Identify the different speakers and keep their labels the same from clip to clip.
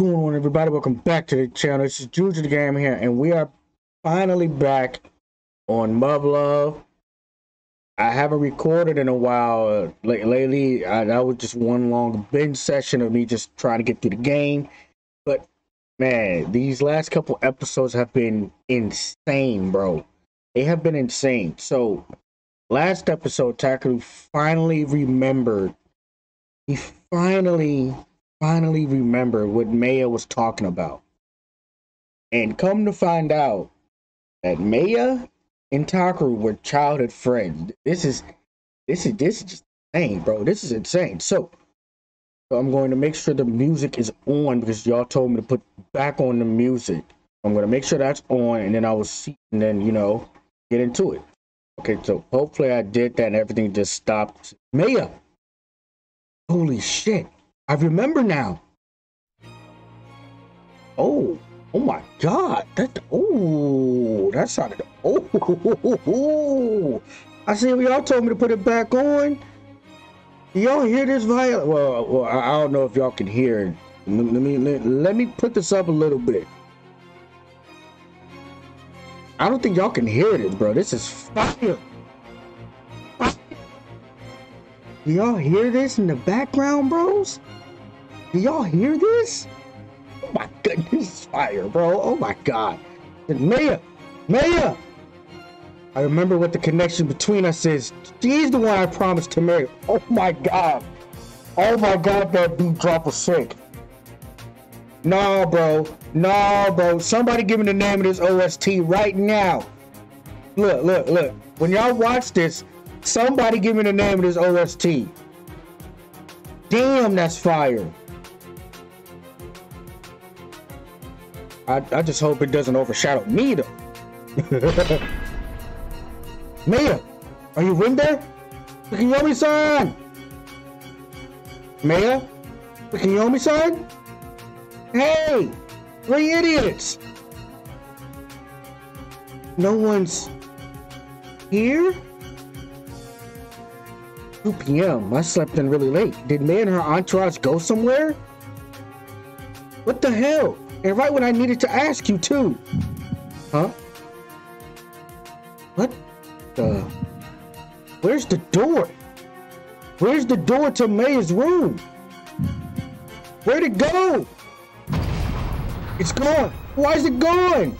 Speaker 1: Going on, everybody? Welcome back to the channel. This is Juju the Game here, and we are finally back on Muv-Luv. I haven't recorded in a while. Uh, lately, I, that was just one long binge session of me just trying to get through the game. But man, these last couple episodes have been insane, bro. They have been insane. So, last episode, Takeru finally remembered. He finally finally remember what Meiya was talking about. And come to find out that Meiya and Takeru were childhood friends. This is this is this is just insane, bro. This is insane. So, so I'm going to make sure the music is on because y'all told me to put back on the music. I'm gonna make sure that's on and then I will see and then you know get into it. Okay, so hopefully I did that and everything just stopped. Meiya! Holy shit. I remember now. Oh, oh my God! That oh, that sounded oh. I see y'all told me to put it back on. Y'all hear this violin? Well, well, I don't know if y'all can hear it. Let me let, let me put this up a little bit. I don't think y'all can hear this, bro. This is fire. y'all hear this in the background, bros? Do y'all hear this? Oh my goodness, fire, bro. Oh my god. Meiya, Meiya. I remember what the connection between us is. She's the one I promised to marry. Oh my god. Oh my god, that beat drop was sick. No, bro. No, bro. Somebody give me the name of this OST right now. Look, look, look. When y'all watch this, somebody give me the name of this OST. Damn, that's fire. I, I just hope it doesn't overshadow me though. Meiya, are you in there? Tsukuyomi-san! Meiya? Tsukuyomi-san? Hey! Three idiots! No one's here? 2 p.m. I slept in really late. Did May and her entourage go somewhere? What the hell? And right when I needed to ask you, too. Huh? What the? Where's the door? Where's the door to May's room? Where'd it go? It's gone. Why is it gone?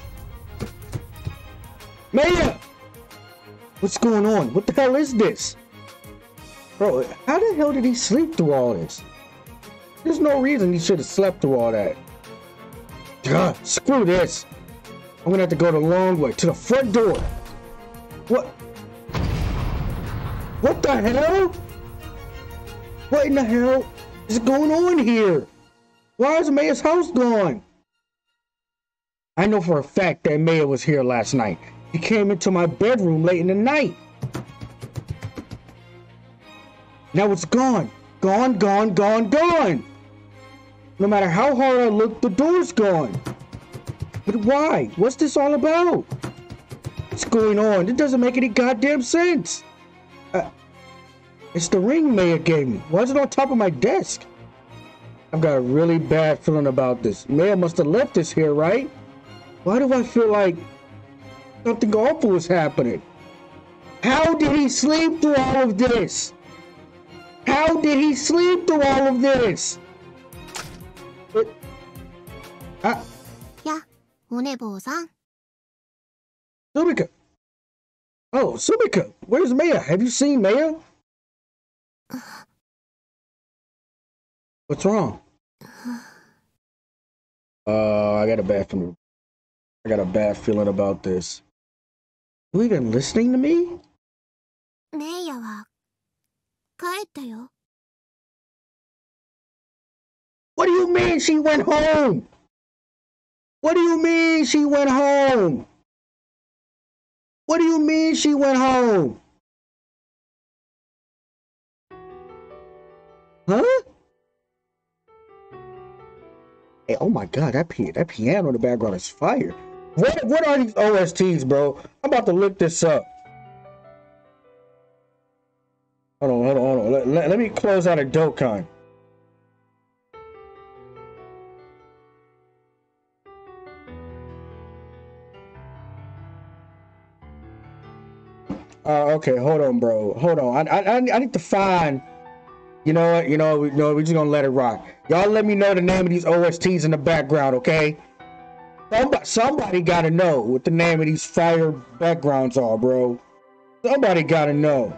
Speaker 1: Meiya! What's going on? What the hell is this? Bro, how the hell did he sleep through all this? There's no reason he should have slept through all that. God, screw this. I'm gonna have to go the long way to the front door. What? What the hell? What in the hell is going on here? Why is Meiya's house gone? I know for a fact that Meiya was here last night. He came into my bedroom late in the night. Now it's gone. Gone, gone, gone, gone. No matter how hard I look, the door's gone. But why? What's this all about? What's going on? It doesn't make any goddamn sense. Uh, it's the ring Meiya gave me. Why is it on top of my desk? I've got a really bad feeling about this. Meiya must have left this here, right? Why do I feel like something awful is happening? How did he sleep through all of this? How did he sleep through all of this?
Speaker 2: Yeah, Onebo san.
Speaker 1: Sumika. Oh, Sumika, where's Meiya? Have you seen Meiya? What's wrong? Uh, I got a bad feeling. I got a bad feeling about this. You even listening to me?
Speaker 2: Meiya wa kaetta yo.
Speaker 1: What do you mean she went home? What do you mean she went home? What do you mean she went home? Huh? Hey, oh my god, that that piano in the background is fire. What what are these OSTs, bro? I'm about to look this up. Hold on, hold on, hold on. Let, let, let me close out a Dokkan. Uh, okay, hold on, bro. Hold on. I I, I need to find. You know what? You know, you know, we're just gonna let it rock. Y'all let me know the name of these OSTs in the background, okay? Somebody, somebody gotta know what the name of these fire backgrounds are, bro. Somebody gotta know.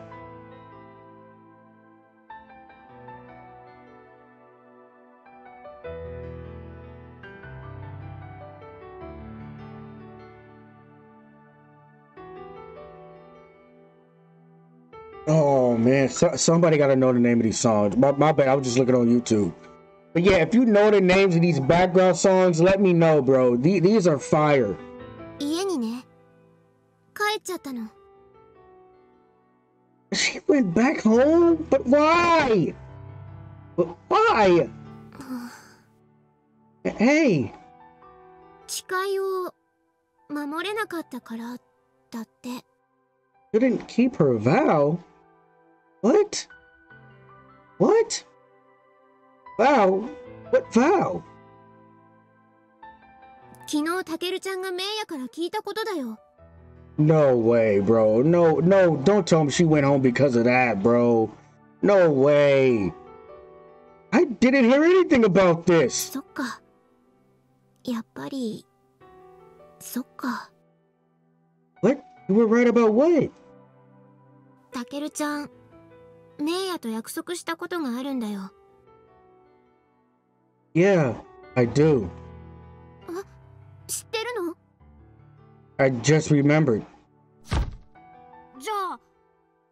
Speaker 1: man, so, somebody got to know the name of these songs. My, my bad, I was just looking on YouTube. But yeah, if you know the names of these background songs, let me know, bro. The- these are fire.
Speaker 2: 家にね帰っちゃったの
Speaker 1: She went back home, but why? But why? Hey,
Speaker 2: 誓いを守れなかったからだって
Speaker 1: you didn't keep her vow. What? What? Vow? What vow?
Speaker 2: 昨日タケルちゃんがメイヤから聞いたことだよ
Speaker 1: No way, bro. No, no, don't tell me she went home because of that, bro. No way. I didn't hear anything about this.
Speaker 2: そっかやっぱりそっか
Speaker 1: What? You were right about what?
Speaker 2: タケルちゃん メイヤと約束したことがあるんだよ
Speaker 1: Yeah, I do.
Speaker 2: 知ってるの
Speaker 1: ？I just remembered.
Speaker 2: じゃあ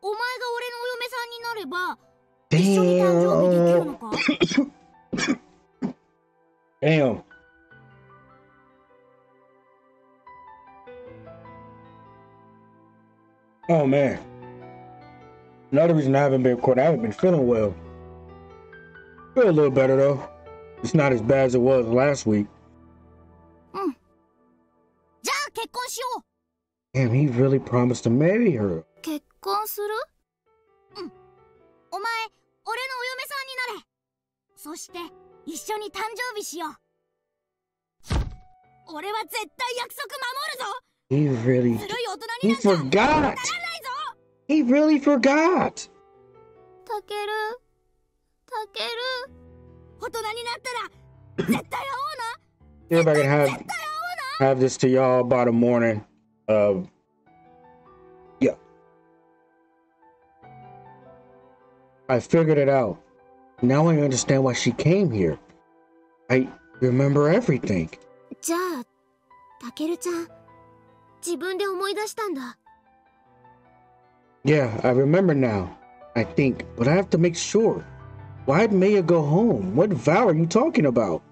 Speaker 2: お前が俺のお嫁さんになれば一緒に誕生日できるの.か？
Speaker 1: Damn. Oh man. Another reason I haven't been recording, I haven't been feeling well. Feel a little better though. It's not as bad as it was last week.
Speaker 2: じゃあ結婚しよう
Speaker 1: Damn, he really promised to marry her.
Speaker 2: 結婚するうんお前俺のお嫁さんになれそして一緒に誕生日しよう俺は絶対約束守るぞ
Speaker 1: He really
Speaker 2: ずるい大人
Speaker 1: he
Speaker 2: になんかなら
Speaker 1: forgot.
Speaker 2: ないぞ
Speaker 1: He really forgot.
Speaker 2: タケルタケル大人になったら絶対会
Speaker 1: See if I can have have this to y'all by the morning. Uh, yeah. I figured it out. Now I understand why she came here. I remember everything.
Speaker 2: おうなじゃあタケルちゃん自分で思い出したんだ
Speaker 1: yeah, I remember now. I think, but I have to make sure. Why'd Meiya go home? What vow are you talking about?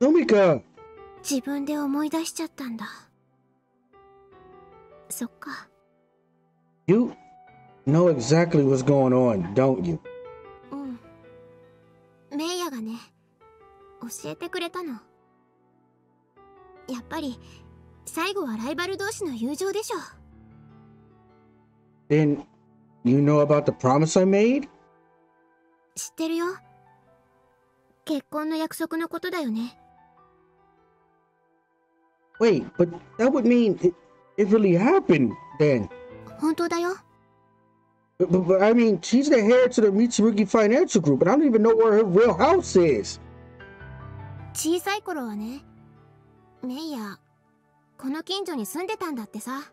Speaker 2: Sumika!
Speaker 1: You know exactly what's going on, don't you?
Speaker 2: うん。メイヤがね、教えてくれたの。やっぱり、最後はライバル同士の友情でしょ
Speaker 1: Then you know about the promise I made?
Speaker 2: 知ってるよ結婚の約束のことだよね
Speaker 1: Wait, but that would mean it, it really happened then.
Speaker 2: 本当だよ
Speaker 1: But, but, but I mean, she's the heir to the Mitsurugi Financial Group, and I don't even know where her real house is.
Speaker 2: 小さい頃はねメイヤこの近所に住んでたんだってさ。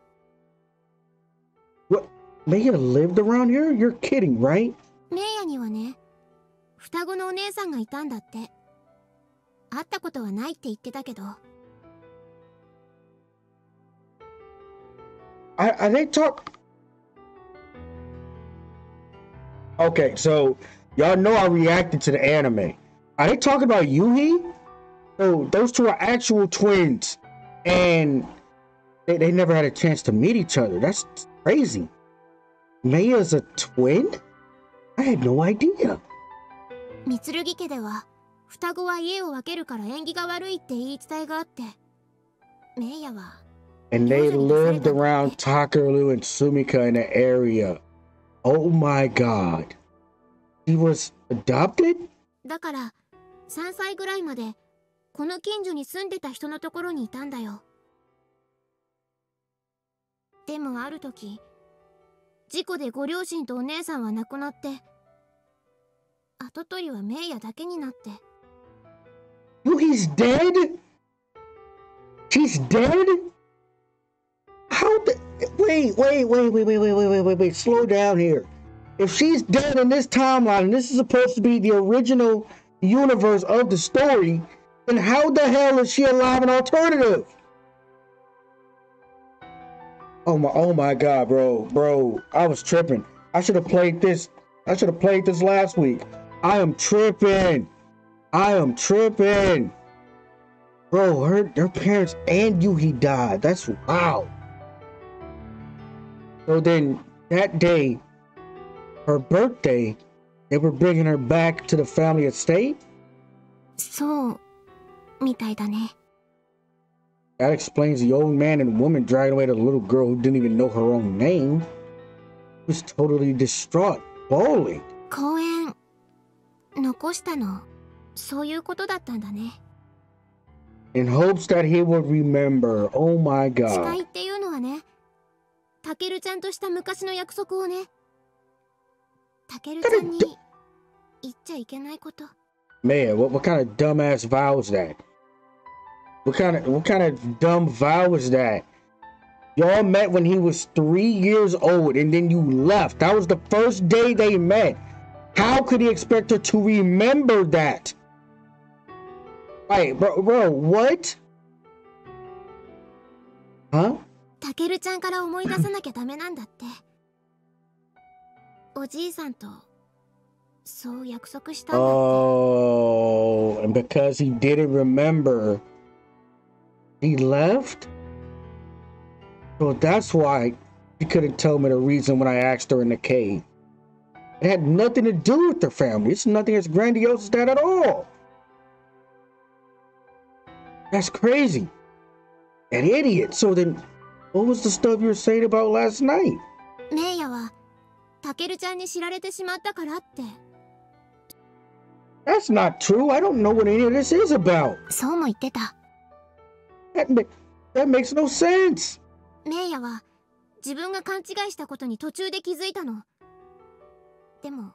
Speaker 1: What? Meiya lived around here? You're kidding, right?
Speaker 2: メイヤにはね、双子のお姉さんがいたんだって。会ったことはないって言ってたけど。
Speaker 1: I, I they talk. Okay, so y'all know I reacted to the anime. Are they talking about Yuhi? Oh, those two are actual twins and they, they never had a chance to meet each other. That's crazy. Meiya's a twin? I had no idea.
Speaker 2: 三剣家では双子は家を分けるから縁起が悪いって言い伝えがあって、メイヤは
Speaker 1: And they lived around Takeru and Sumika in the area. Oh my god. He was adopted?
Speaker 2: だから3歳ぐらいまでこの近所に住んでた人のところにいたんだよでもある時事故でご両親とお姉さんは亡くなって跡取りはメイヤだけになって
Speaker 1: You, he's dead? She's dead? How the. Wait, wait, wait, wait, wait, wait, wait, wait, wait, wait. Slow down here. If she's dead in this timeline, and this is supposed to be the original universe of the story, then how the hell is she alive in alternative? Oh my, oh my god, bro, bro, I was tripping. I should have played this. I should have played this last week. I am tripping. I am tripping. Bro, her her parents and Yuhi died. That's wow. So then that day, her birthday, they were bringing her back to the family estate.
Speaker 2: そうみたいだね
Speaker 1: That explains the old man and woman dragging away the little girl who didn't even know her own name. She was totally distraught, bawling.
Speaker 2: 公園残したのそういうことだったんだね
Speaker 1: in hopes that he would remember. Oh my
Speaker 2: 誓
Speaker 1: god.
Speaker 2: いっていうのはねたけるちゃんとした昔の約束をねたけるちゃんに言っちゃいけないこと
Speaker 1: Man, what, what kind of dumbass vow is that? What kind of what kind of dumb vow is that? Y'all met when he was three years old and then you left. That was the first day they met. How could he expect her to remember that? Wait, bro, bro, what? Huh?
Speaker 2: たけるちゃんから思い出さなきゃダメなんだっておじいさんと そう約束したんだって
Speaker 1: Oh, and because he didn't remember, he left? So that's why he couldn't tell me the reason when I asked her in the cave. It had nothing to do with their family. It's nothing as grandiose as that at all. That's crazy. An idiot. So then, what was the stuff you were saying about last night?
Speaker 2: メイヤはたけるちゃんに知られてしまったからって
Speaker 1: That's not true. I don't know what any of this is about.
Speaker 2: そうも言ってた
Speaker 1: That, ma- that makes no sense.
Speaker 2: メイヤは自分が勘違いしたことに途中で気づいたのでも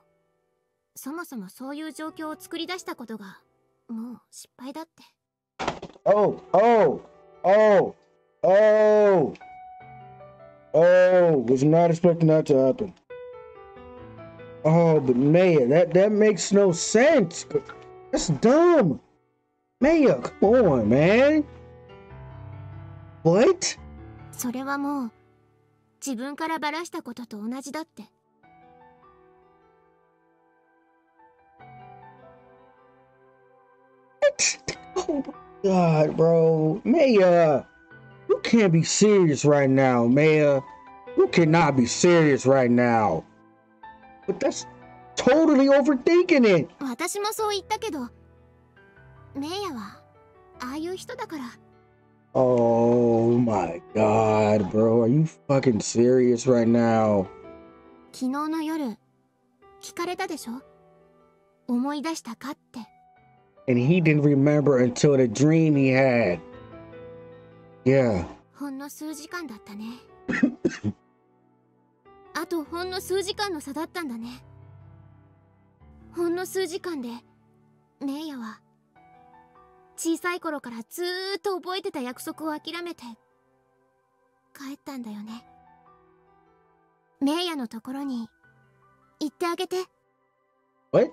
Speaker 2: そもそもそういう状況を作り出したことがもう失敗だって
Speaker 1: Oh, oh, oh, oh, oh, was not expecting that to happen. Oh, but Meiya, that, that makes no sense. That's dumb. Meiya, come on, man. What?
Speaker 2: それはもう自分からばらしたことと同じだって。
Speaker 1: Oh my god, bro. Meiya, you can't be serious right now, Meiya. You cannot be serious right now. But that's totally overthinking it.
Speaker 2: 私もそう言ったけどメイヤはああいう人だから
Speaker 1: Oh my god, bro. Are you fucking serious right now?
Speaker 2: 昨日の夜聞かれたでしょ思い出したかって
Speaker 1: And he didn't remember until the dream he had. Yeah.
Speaker 2: ほんの数時間だったね あとほんの数時間の差だったんだねほんの数時間でメイヤは小さい頃からずーっと覚えてた約束を諦めて帰ったんだよねメイヤのところに行ってあげて
Speaker 1: What?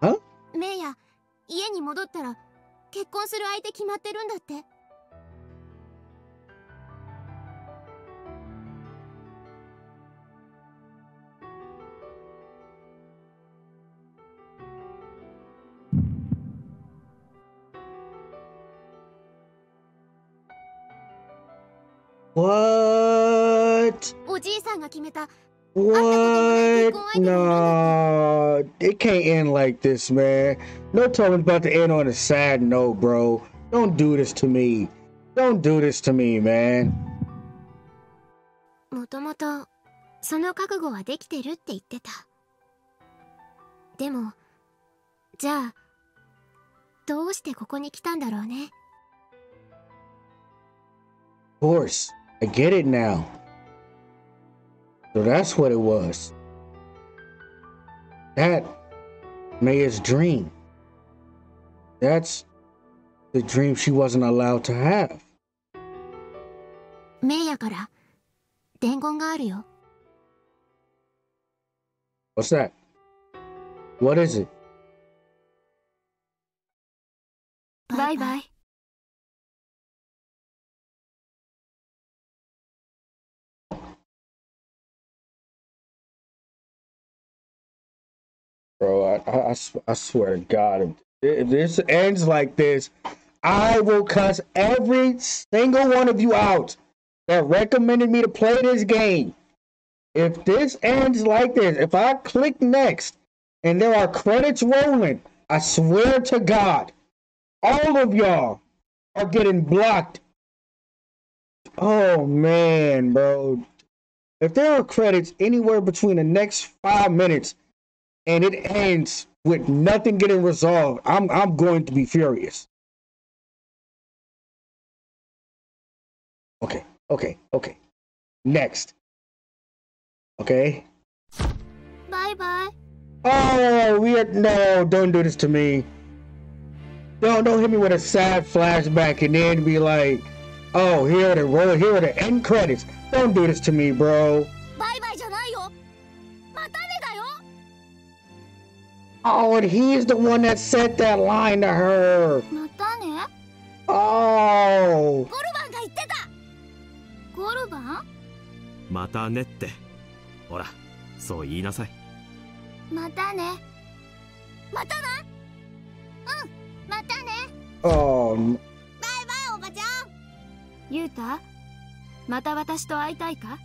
Speaker 1: Huh?
Speaker 2: メイヤ家に戻ったら結婚する相手決まってるんだって 決めた
Speaker 1: What? No, it can't end like this, man. No talking about to end on a sad note, bro. Don't do this to me. Don't do this to me, man.
Speaker 2: もともとその覚悟はできてるって言ってたでもじゃあどうしてここに来たんだろうね
Speaker 1: Of course, I get it now. So that's what it was. That Meiya's dream. That's the dream she wasn't allowed to have. What's that? What is it?
Speaker 2: Bye bye.
Speaker 1: Bro, I, I, I swear to God, if, if this ends like this, I will cuss every single one of you out that recommended me to play this game. If this ends like this, if I click next and there are credits rolling, I swear to God, all of y'all are getting blocked. Oh man, bro. If there are credits anywhere between the next five minutes and it ends with nothing getting resolved, I'm I'm going to be furious. Okay, okay, okay. Next. Okay.
Speaker 2: Bye bye.
Speaker 1: Oh, we are, no! Don't do this to me. Don't don't hit me with a sad flashback and then be like, oh, here are the roll, here are the end credits. Don't do this to me, bro.
Speaker 2: Bye bye.
Speaker 1: Oh, and he's the one that said that line to her.
Speaker 2: またね
Speaker 1: ？Oh.
Speaker 2: ゴルバンが言ってた！ゴルバン？
Speaker 3: またねって。ほらそう言いなさい。
Speaker 2: またね。またな？うんまたね。
Speaker 1: Oh,
Speaker 2: バイバイおばちゃん。また私と会いたいか？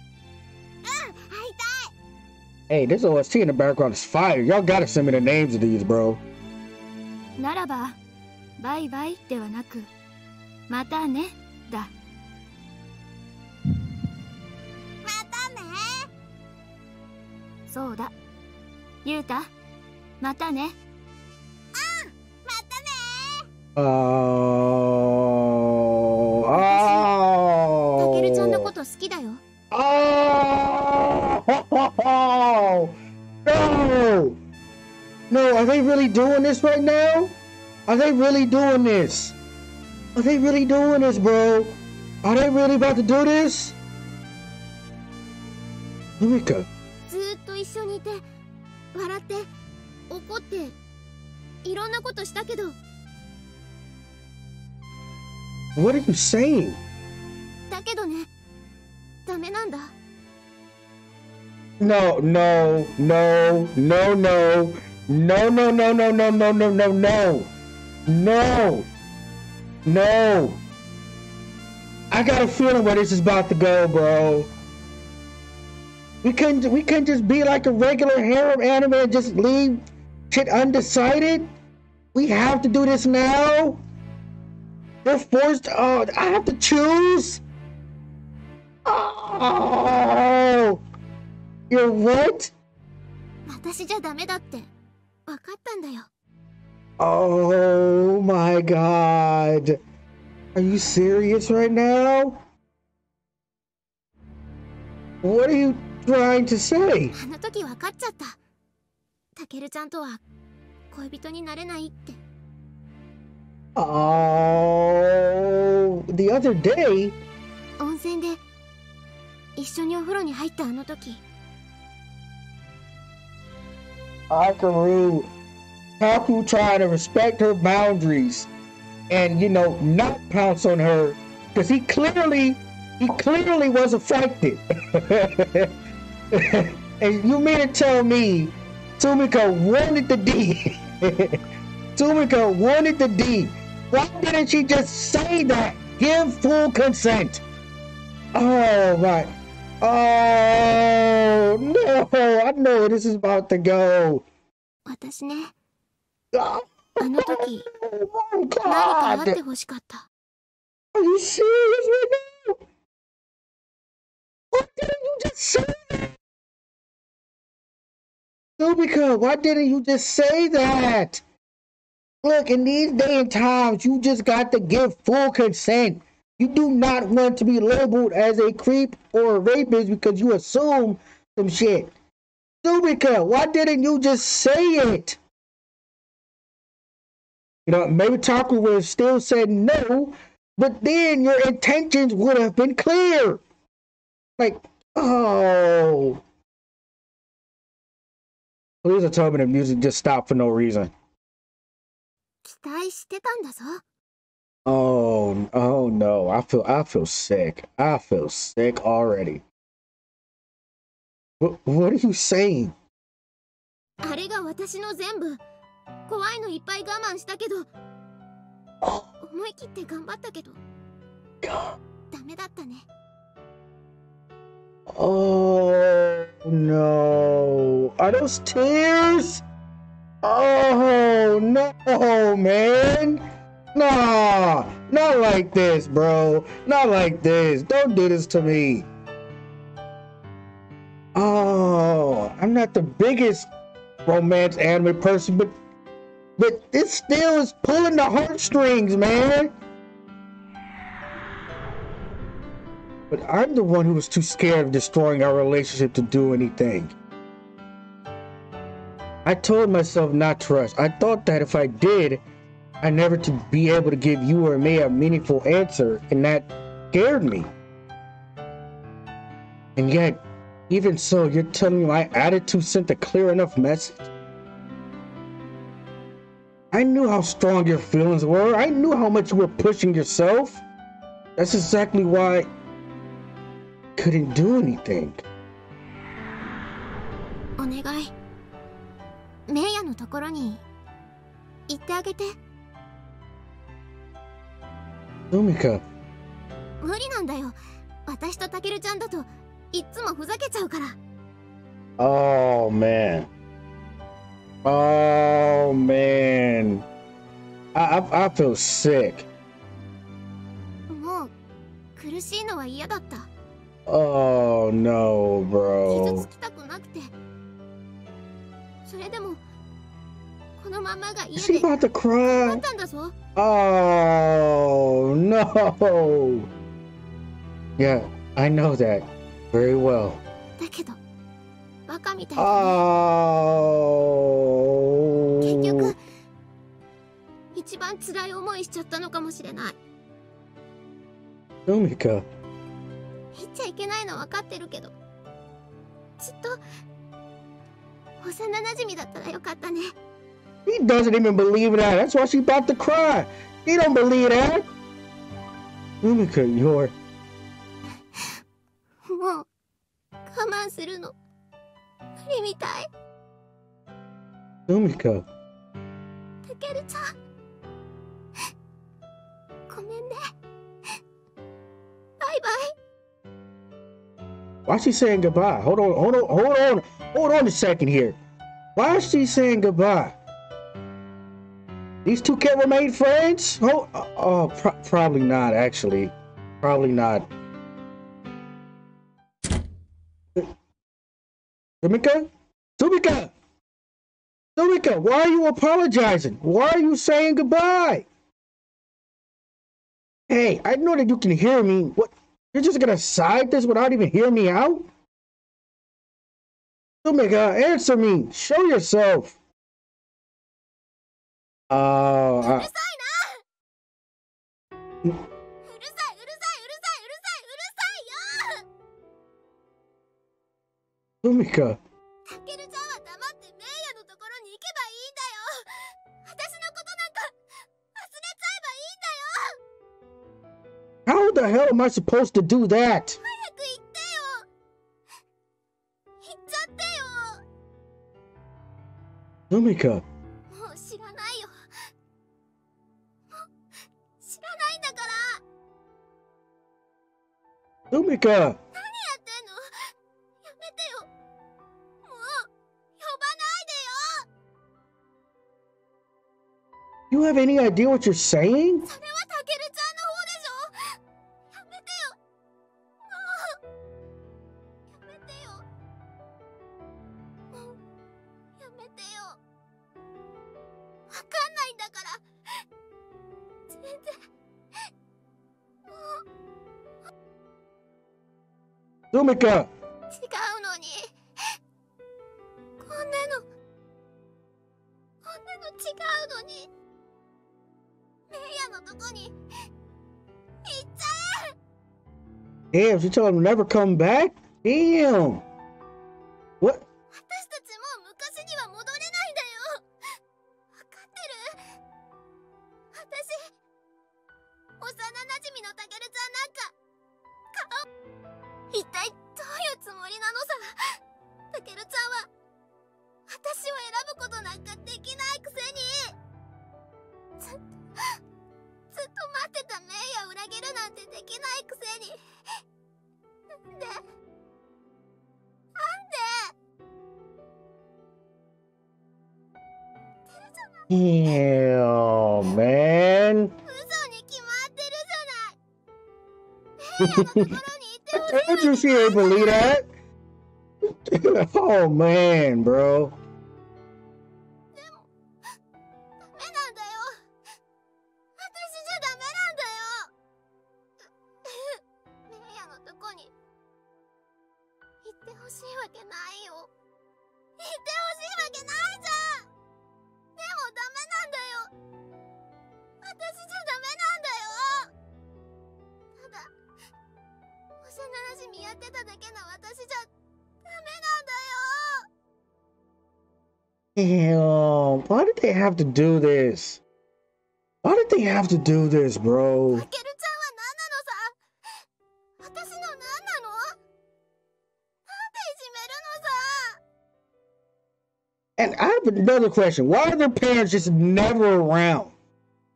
Speaker 1: hey, this OST in the background is fire. Y'all gotta send me the names of these, bro.
Speaker 2: たいならばバイバイではなくまたねだまたねそうだゆうたまたねうんまたね
Speaker 1: Oh. No, are they really doing this right now? Are they really doing this? Are they really doing this, bro? Are they really about to do this?
Speaker 2: Sumika.
Speaker 1: What are you saying? No, no, no, no, no. no, no, no, no, no, no, no, no, no, no, no. I got a feeling where this is about to go, bro. We couldn't, we couldn't just be like a regular harem anime and just leave shit undecided. We have to do this now. They're forced. Oh, I have to choose. Oh. You're what?
Speaker 2: 私じゃダメだって 分かったんだよ
Speaker 1: Oh my god. Are you serious right now? What are you trying to say?
Speaker 2: あの時分かっちゃったたけるちゃんとは恋人になれないって
Speaker 1: Oh, the other day.
Speaker 2: 温泉で一緒にお風呂に入ったあの時
Speaker 1: Akaru, Haku trying to respect her boundaries and, you know, not pounce on her because he clearly, he clearly was affected. and you mean to tell me Sumika wanted the D? Sumika wanted the D. Why didn't she just say that? Give full consent. Oh, my. Oh no! I know where this is about to go.
Speaker 2: 私ね。あの時、何かあってほしかった。
Speaker 1: Are ah, oh, you serious right now? What did you just say? Sumika, why didn't you just say that? Look, in these day and times, you just got to give full consent. You do not want to be labeled as a creep or a rapist because you assume some shit. Sumika, why didn't you just say it? You know, maybe Taco would have still said no, but then your intentions would have been clear. Like, oh. Please tell me the music just stopped for no reason.
Speaker 2: 期待してたんだぞ。
Speaker 1: Oh, oh no. I feel I feel sick. I feel sick already. What, what are you saying?
Speaker 2: あれが私の全部怖いのいっぱい我慢したけど思い切って頑張ったけどダメだったね
Speaker 1: Oh no. Are those tears? Oh no, man. Nah, not like this, bro. Not like this. Don't do this to me. Oh, I'm not the biggest romance anime person, but but this still is pulling the heartstrings, man. But I'm the one who was too scared of destroying our relationship to do anything. I told myself not to rush. I thought that if I did, I never to be able to give you or me a meaningful answer, and that scared me. And yet, even so, you're telling me my attitude sent a clear enough message? I knew how strong your feelings were. I knew how much you were pushing yourself. That's exactly why I couldn't do anything.
Speaker 2: お願いメイヤのところに行ってあげて
Speaker 1: Lumika,
Speaker 2: 無理なんだよ私とタケルちゃんだといっつもふざけちゃうから
Speaker 1: Oh man. Oh man. I, I I feel sick.
Speaker 2: もう苦しいのは嫌だった
Speaker 1: Oh no,
Speaker 2: 傷
Speaker 1: bro.
Speaker 2: つきたくなくてそれでもこのままが嫌
Speaker 1: Is she
Speaker 2: で
Speaker 1: about to
Speaker 2: だっ
Speaker 1: cry?
Speaker 2: たんだぞ
Speaker 1: Oh no. Yeah, I know that very well.
Speaker 2: だけどバカみたいだね
Speaker 1: Oh.
Speaker 2: 結局一番辛い思いしちゃったのかもしれない
Speaker 1: Lumika.
Speaker 2: 言っちゃいけないの分かってるけどずっと幼馴染だったらよかったね
Speaker 1: He doesn't even believe that. That's why she's about to cry. He don't believe that. Sumika, you're... Why is she saying goodbye? Hold on, hold on, hold on, hold on a second here. Why is she saying goodbye? These two can't remain friends? Oh, oh pro- probably not, actually. Probably not. Sumika? Sumika! Sumika, why are you apologizing? Why are you saying goodbye? Hey, I know that you can hear me. What? You're just gonna side this without even hearing me out? Sumika, answer me. Show yourself. Uh,
Speaker 2: うる
Speaker 1: uh
Speaker 2: さいなうるさいうるさいうるさいうるさいうるさいよ
Speaker 1: Sumika,
Speaker 2: たけるちゃんは黙ってメイヤのところに行けばいいんだよ。私のことなんか忘れちゃえばいいんだよ。
Speaker 1: how the hell am I supposed to do that?
Speaker 2: 早く言ってよ。言っちゃってよ。
Speaker 1: Sumika,
Speaker 2: も
Speaker 1: Sumika,
Speaker 2: 何やってんのやめてよもう呼ばないでよ
Speaker 1: you have any idea what you're saying?
Speaker 2: ドメ
Speaker 1: カ
Speaker 2: 違うのに。こんなの。こんなの違うのに。メイヤのとこに。行っちゃえ。
Speaker 1: Damn, she ん never come back? Damn! I told you she ain't believe that. oh man, bro. Damn, why did they have to do this? Why did they have to do this, bro? And I have another question. Why are their parents just never around?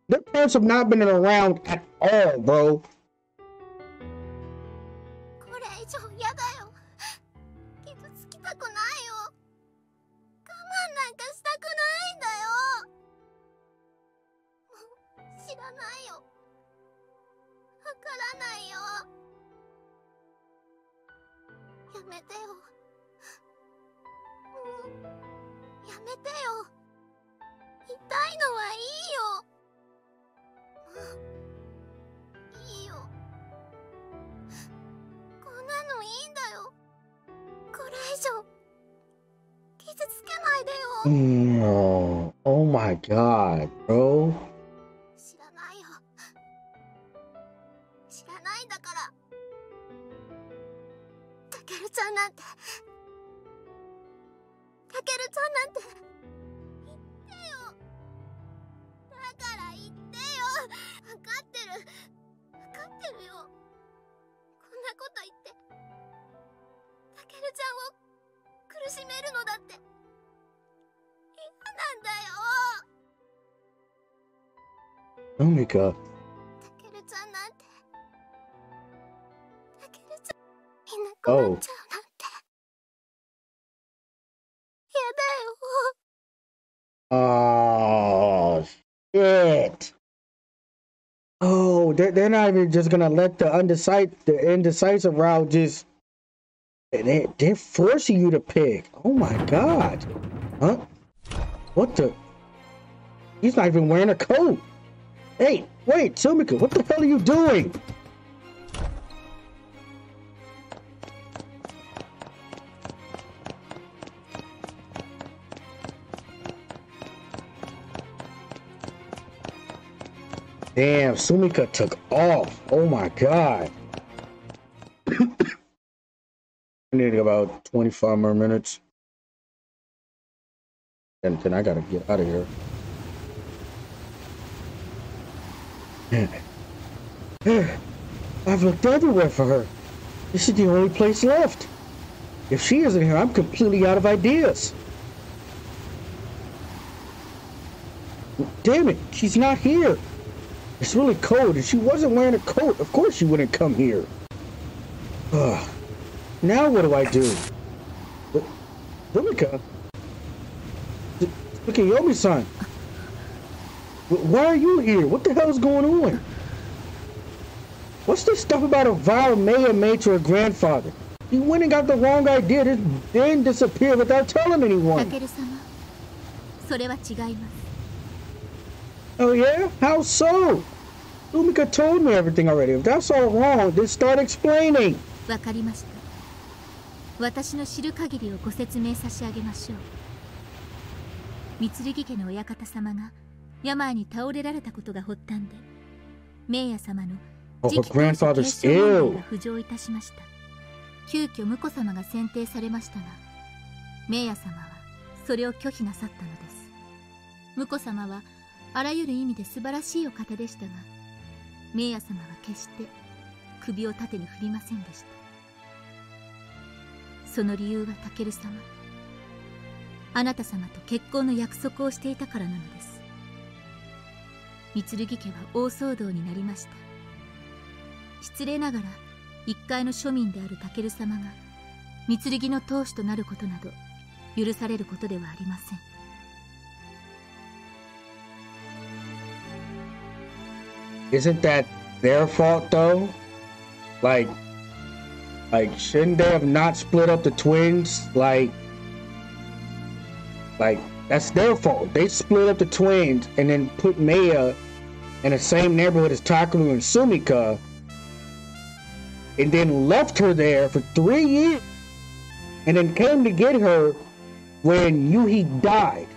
Speaker 1: Their parents have not been around at all, bro. Oh, oh my god, bro. They're just gonna let the undecisive, the indecisive route just. They, they're forcing you to pick. Oh my god. Huh? What the? He's not even wearing a coat. Hey, wait, Sumika, what the hell are you doing? Damn, Sumika took off. Oh my god. I need about 25 more minutes. And then I gotta get out of here. I've looked everywhere for her. This is the only place left. If she isn't here, I'm completely out of ideas. Damn it, she's not here. It's really cold. and she wasn't wearing a coat, of course she wouldn't come here. Ugh. Now what do I do? But, Sumika? Look at Yomi-san. Why are you here? What the hell is going on? What's this stuff about a vile mayor made to her grandfather? He went and got the wrong idea, then disappeared without telling anyone. Oh yeah? How so? Sumika told me everything already. If that's all wrong, then start explaining.
Speaker 2: わかりました。
Speaker 4: 私の知る限りをご説明差し上げましょう。三剣家の親方様が病に倒れられたことが発端で、名夜様の次期会
Speaker 1: 長
Speaker 4: が浮上いたしました。急遽婿様が選定されましたが、名夜様はそれを拒否なさったのです。婿様は。あらゆる意味で素晴らしいお方でしたが名也様は決して首を縦に振りませんでした。その理由はタケル様あなた様と結婚の約束をしていたからなのです。三剣家は大騒動になりました。失礼ながら一介の庶民であるタケル様が三剣の当主となることなど許されることではありません。
Speaker 1: Isn't that their fault though? Like, like shouldn't they have not split up the twins? Like, like that's their fault. They split up the twins and then put Meiya in the same neighborhood as Takeru and Sumika, and then left her there for three years, and then came to get her when Yuhi died.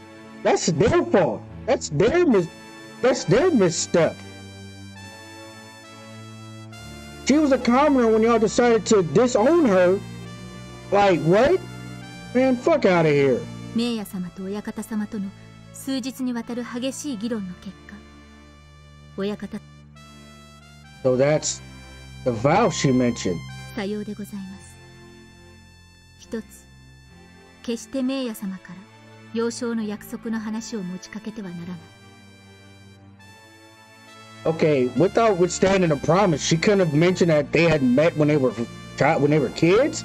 Speaker 1: That's their fault. That's their mis- That's their misstep. She was a commoner when y'all decided to disown her. Like, what? Man, fuck out of here.
Speaker 4: 名也様と親方様との数日にわたる激しい議論の結果親方
Speaker 1: So that's the vow she mentioned.
Speaker 4: さようでございます一つ決して名也様から幼少の約束の話を持ちかけてはならない
Speaker 1: Okay, without withstanding a promise, she couldn't have mentioned that they had met when they were when they were kids.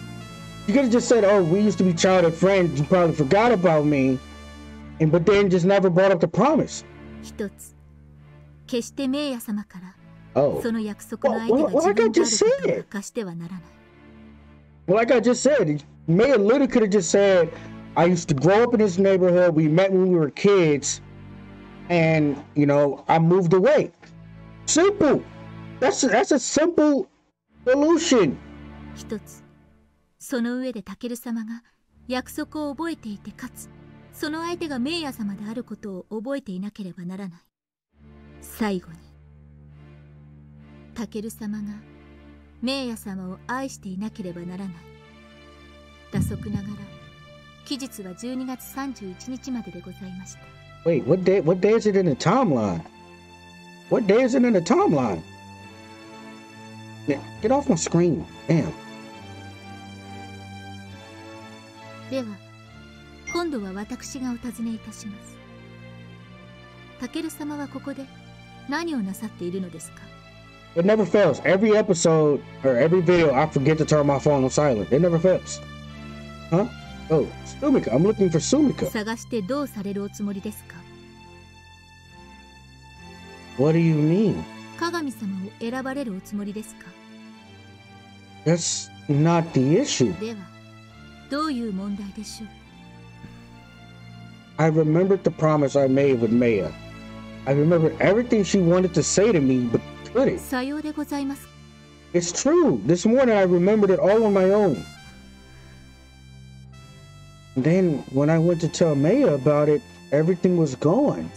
Speaker 1: You could have just said, "Oh, we used to be childhood friends. You probably forgot about me," and but then just never brought up the promise. Oh. Well, well, like I just said. Well, like I just said, Meiya literally could have just said, I used to grow up in this neighborhood. We met when we were kids. And, you know, I moved away. Simple. That's that's a simple solution.
Speaker 4: 一つその上でタケル様が約束を覚えていてかつその相手が名也様であることを覚えていなければならない最後にタケル様が名也様を愛していなければならない打足ながら期日は12月31日まででございました
Speaker 1: Wait, what day? What day is it in the timeline? What day is it in the timeline? Yeah, Get off my screen. Damn.
Speaker 4: では今度は私がお尋ねいたしますタケル様はここで何をなさっているのですか
Speaker 1: It never fails. Every episode or every video, I forget to turn my phone on silent. It never fails. Huh? Oh, Sumika. I'm looking for Sumika.
Speaker 4: 探してどうされるおつもりですか
Speaker 1: what do you mean? That's not the issue. I remembered the promise I made with Meiya. I remembered everything she wanted to say to me, but couldn't. It's true. This morning I remembered it all on my own. Then, when I went to tell Meiya about it, everything was gone.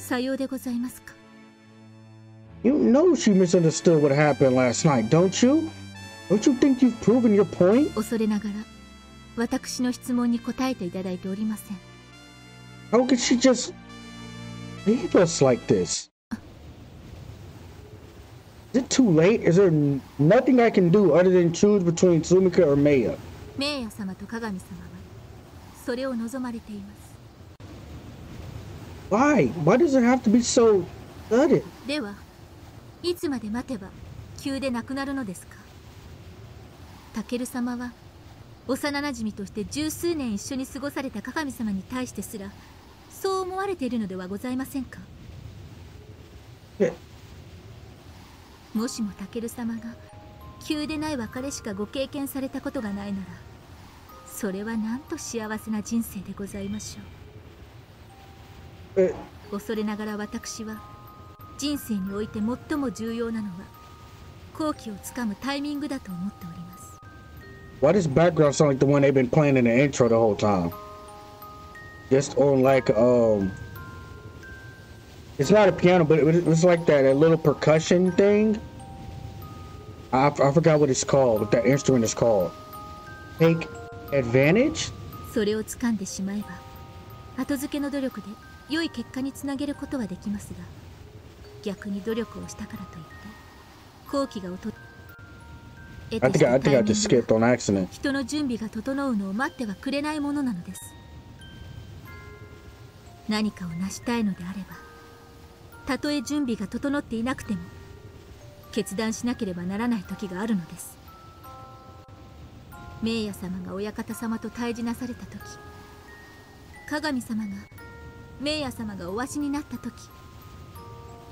Speaker 1: You know she misunderstood what happened last night, don't you? Don't you think you've proven your point? How could she just leave us like this? Is it too late? Is there nothing I can do other than choose between Sumika or
Speaker 4: Meiya?
Speaker 1: Why? Why does it have to be so sudden?
Speaker 4: いつまで待てば急でなくなるのですか？タケル様は幼なじみとして十数年一緒に過ごされた鏡様に対してすらそう思われているのではございませんか？
Speaker 1: え？
Speaker 4: もしもタケル様が急でない別れしかご経験されたことがないならそれはなんと幸せな人生でございましょう。
Speaker 1: Uh,
Speaker 4: 恐れながら私は人生において最も重要なのは好機をつかむタイミングだと思っております
Speaker 1: Why does background sound like the one they've been playing in the intro the whole time? Just on like um, it's not a piano, but it was like that a little percussion thing. I, I forgot what it's called. What that instrument is called. Take advantage.
Speaker 4: それを掴んでしまえば後付けの努力で良い結果につなげることはできますが逆に努力をしたからといって好機が訪れ
Speaker 1: I think I, I think I.
Speaker 4: 人の準備が整うのを待ってはくれないものなのです何かを成したいのであればたとえ準備が整っていなくても決断しなければならない時があるのです名也様が親方様と対峙なされた時鏡様が名也様がおわしになった時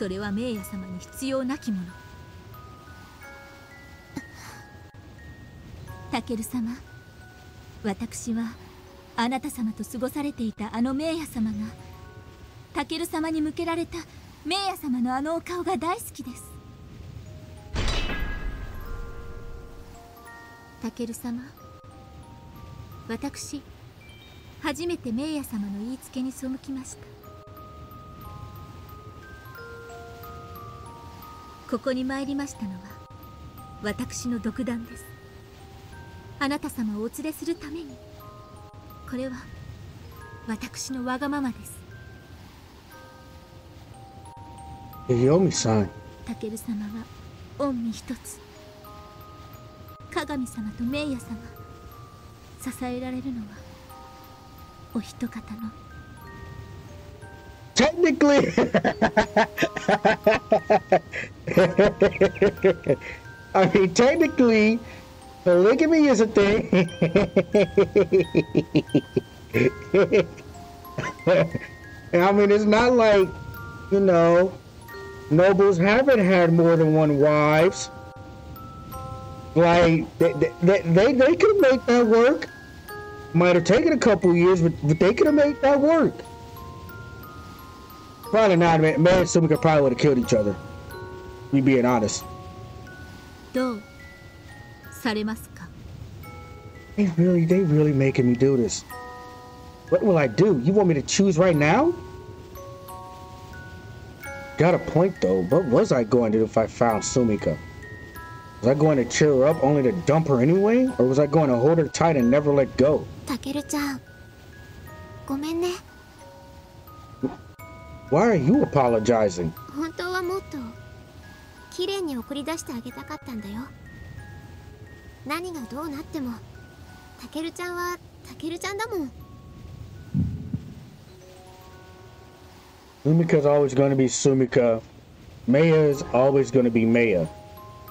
Speaker 4: それは名也様に必要なきものタケル様私はあなた様と過ごされていたあの名也様がタケル様に向けられた名也様のあのお顔が大好きです。タケル様私初めて名也様の言いつけに背きました。ここに参りましたのは私の独断です。あなた様をお連れするために。これは私のわがままです。
Speaker 1: Yomi-san.
Speaker 4: タケル様は御身一つ。鏡様と名也様支えられるのはお一方の
Speaker 1: Technically, I mean, technically, polygamy is a thing. I mean, it's not like, you know, nobles haven't had more than one wives. Like, they, they, they, they could made that work. Might have taken a couple years, but, but they could have made that work. Probably not, man. Man, so we could probably would have killed each other. Me being honest.
Speaker 4: どうされますか
Speaker 1: They really, they really making me do this. What will I do? You want me to choose right now? Got a point though. What was I going to do if I found Sumika? Was I going to cheer her up only to dump her anyway? Or was I going to hold her tight and never let go?
Speaker 2: タケルちゃんごめんね
Speaker 1: why are you apologizing?
Speaker 2: 本当はもっと綺麗に送り出してあげたかったんだよ。何がどうなっても、たけるちゃんはたけるちゃんだもん。
Speaker 1: Sumika's always going to be Sumika. Meiya's always going to be Meiya.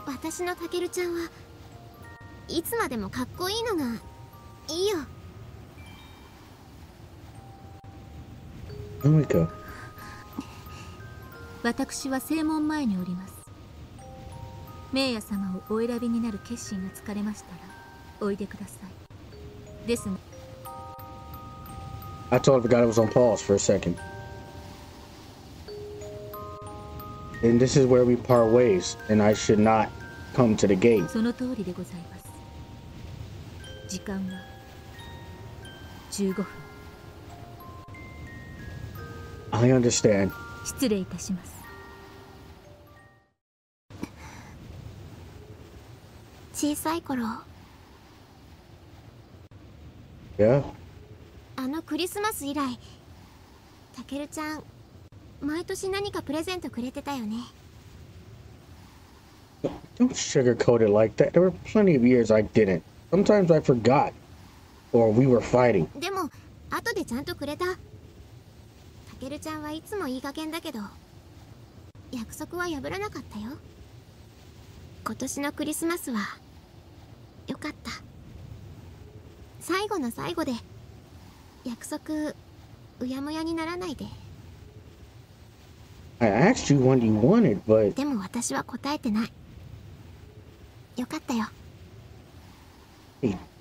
Speaker 2: 私のたけるちゃんはいつまでもかっこいいのがいいよ。
Speaker 1: Sumika.
Speaker 4: 私は正門前におります名也様をお選びになる決心がつかれましたらおいでくださいですが
Speaker 1: I totally forgot it was on pause for a second. And this is where we part ways, and I should not come to the gate.
Speaker 4: その通りでございます時間は15分
Speaker 1: I understand.
Speaker 4: 失礼いたします
Speaker 2: 小さい頃
Speaker 1: Yeah?
Speaker 2: あのクリスマス以来タケルちゃん毎年何かプレゼントくれてたよね
Speaker 1: Don't sugarcoat it like that. There were plenty of years I didn't. Sometimes I forgot. Or we were fighting.
Speaker 2: でも後でちゃんとくれたタケルちゃんはいつもいい加減だけど約束は破らなかったよ今年のクリスマスはよかった最後の最後で約束うやむやにならないで
Speaker 1: I asked you what you wanted, but
Speaker 2: でも私は答えてないよかったよ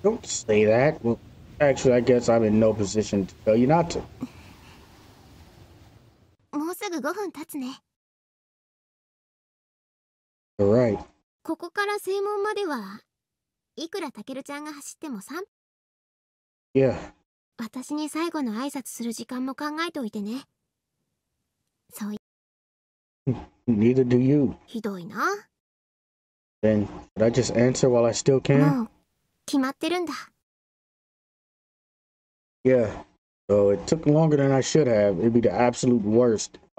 Speaker 1: don't say that. Well, actually, I guess I'm in no position to tell you not to.
Speaker 2: もうすぐ5分経つね
Speaker 1: right.
Speaker 2: ここから正門まではいくらたけるちゃんが走っても3
Speaker 1: Yeah.
Speaker 2: 私に最後の挨拶する時間も考えておいてねそうい
Speaker 1: Neither do you.
Speaker 2: ひどいな
Speaker 1: Then should I just answer while I still can?
Speaker 2: もう決まってるんだ
Speaker 1: Yeah. So it took longer than I should have. It'd be the absolute worst if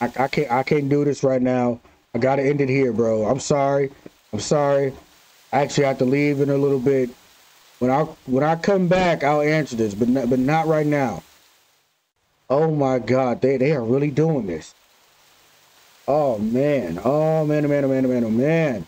Speaker 1: I, I can't. I can't do this right now. I gotta end it here, bro. I'm sorry. I'm sorry. I actually have to leave in a little bit. When I when I come back, I'll answer this, but not, but not right now. Oh my God, they they are really doing this. Oh man. Oh man. Oh man. Oh man. Oh man. Oh man.